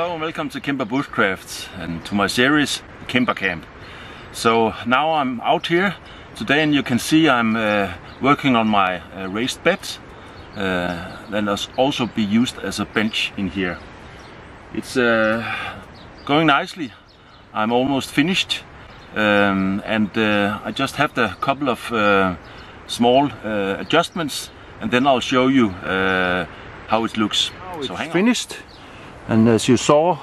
Hello and welcome to Cimbrer Bushcrafts and to my series Cimbrer Camp. So now I'm out here today and you can see I'm uh, working on my uh, raised bed uh, that will also be used as a bench in here. It's uh, going nicely. I'm almost finished um, and uh, I just have a couple of uh, small adjustments and then I'll show you how it looks. Now so it's finished and as you saw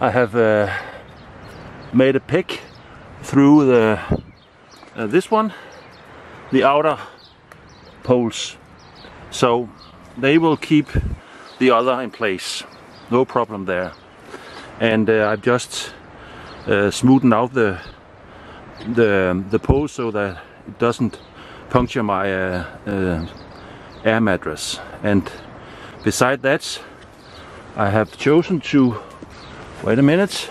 I have uh, made a pick through the uh, this one the outer poles. So they will keep the other in place. No problem there. And uh, I've just uh, smoothened out the the the poles so that it doesn't puncture my uh, uh, air mattress. And beside that I have chosen to wait a minute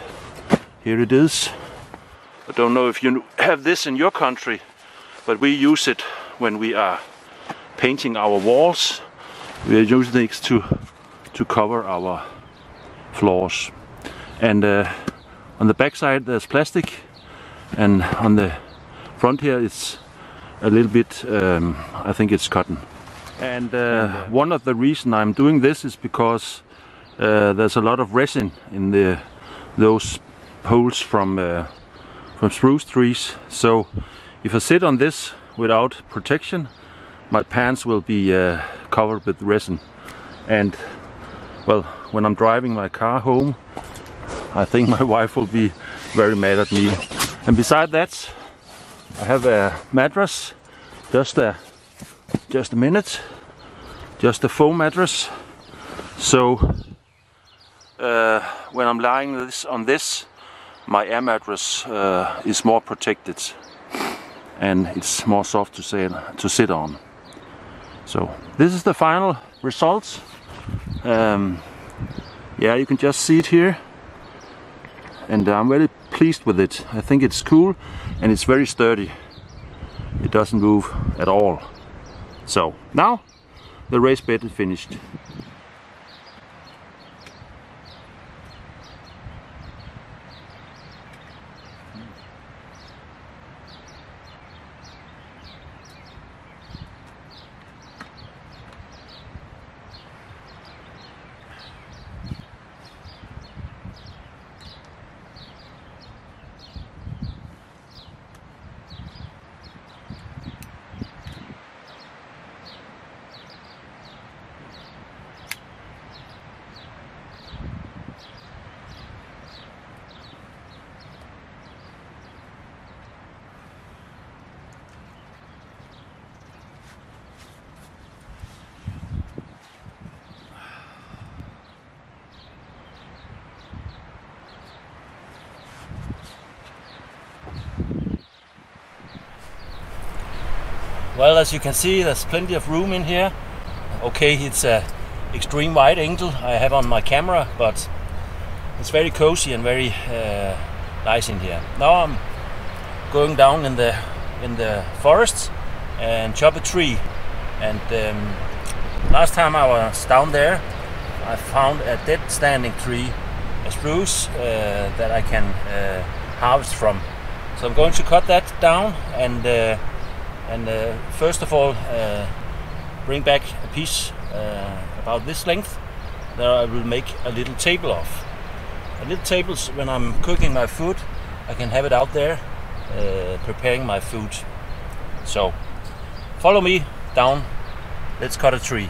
here it is. I don't know if you have this in your country but we use it when we are painting our walls. We using it to to cover our floors. And uh, on the back side there's plastic and on the front here it's a little bit um, I think it's cotton. And uh, one of the reason I'm doing this is because uh, there's a lot of resin in the those poles from uh, from spruce trees. So if I sit on this without protection my pants will be uh, covered with resin. And well when I'm driving my car home I think my wife will be very mad at me. And beside that I have a mattress just a just a minute just a foam mattress. So uh, when I'm lying this, on this, my air mattress uh, is more protected and it's more soft to sit, to sit on. So this is the final result. Um, yeah, you can just see it here and I'm very pleased with it. I think it's cool and it's very sturdy. It doesn't move at all. So now the race bed is finished. Well, as you can see, there's plenty of room in here. Okay, it's a extreme wide angle I have on my camera, but it's very cozy and very uh, nice in here. Now I'm going down in the in the forest and chop a tree. And um, last time I was down there, I found a dead standing tree, a spruce uh, that I can uh, harvest from. So I'm going to cut that down and uh, and uh, first of all uh, bring back a piece uh, about this length that I will make a little table of. A little tables when I'm cooking my food I can have it out there uh, preparing my food. So follow me down, let's cut a tree.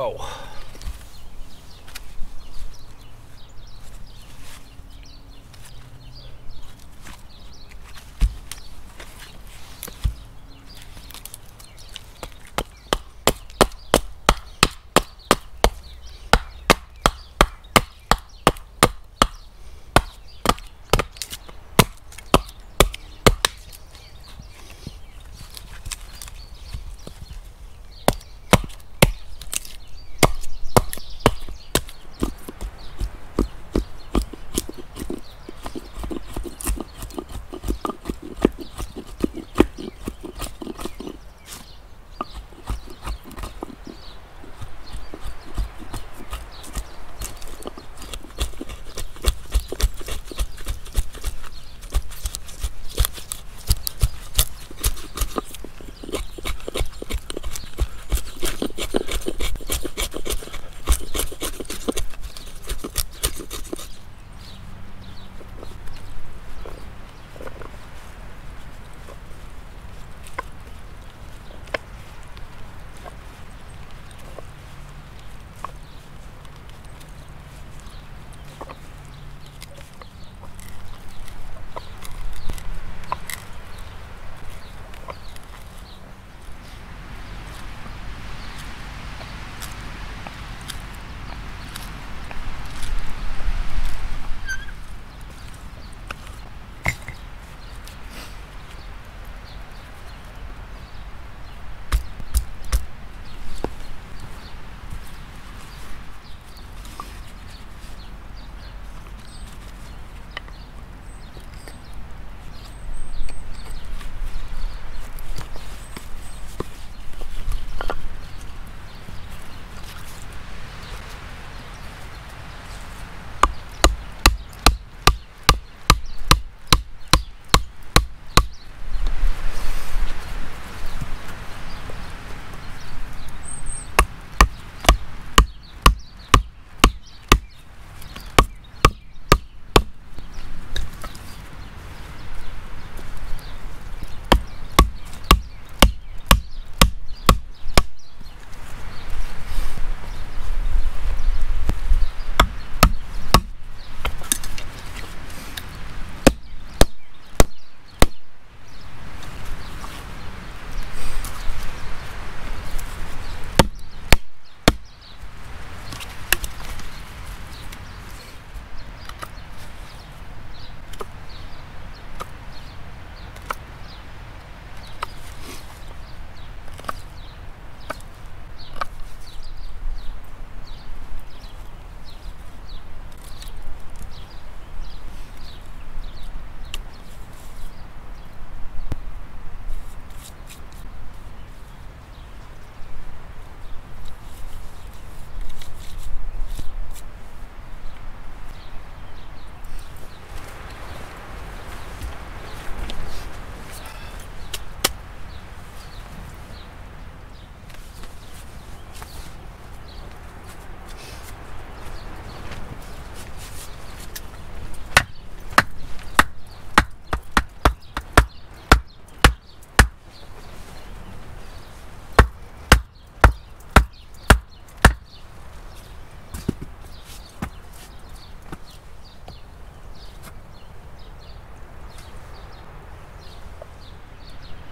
Whoa.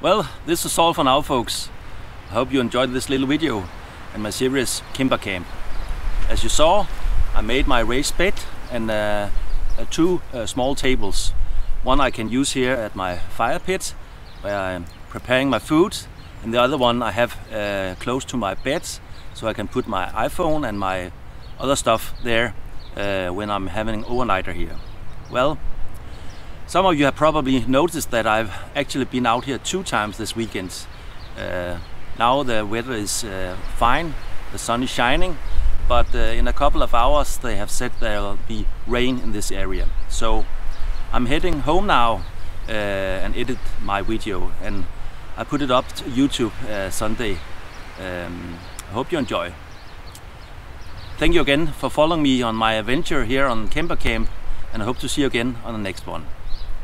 Well, this is all for now folks. I hope you enjoyed this little video and my series Cimbrer Camp. As you saw, I made my raised bed and uh, uh, two uh, small tables. One I can use here at my fire pit where I'm preparing my food and the other one I have uh, close to my bed so I can put my iPhone and my other stuff there uh, when I'm having an overnighter here. Well, some of you have probably noticed that I've actually been out here two times this weekend. Uh, now the weather is uh, fine, the sun is shining, but uh, in a couple of hours they have said there will be rain in this area. So I'm heading home now uh, and edit my video and I put it up to YouTube uh, Sunday. Um, I hope you enjoy. Thank you again for following me on my adventure here on Cimbrer Camp and I hope to see you again on the next one.